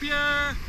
ピューッ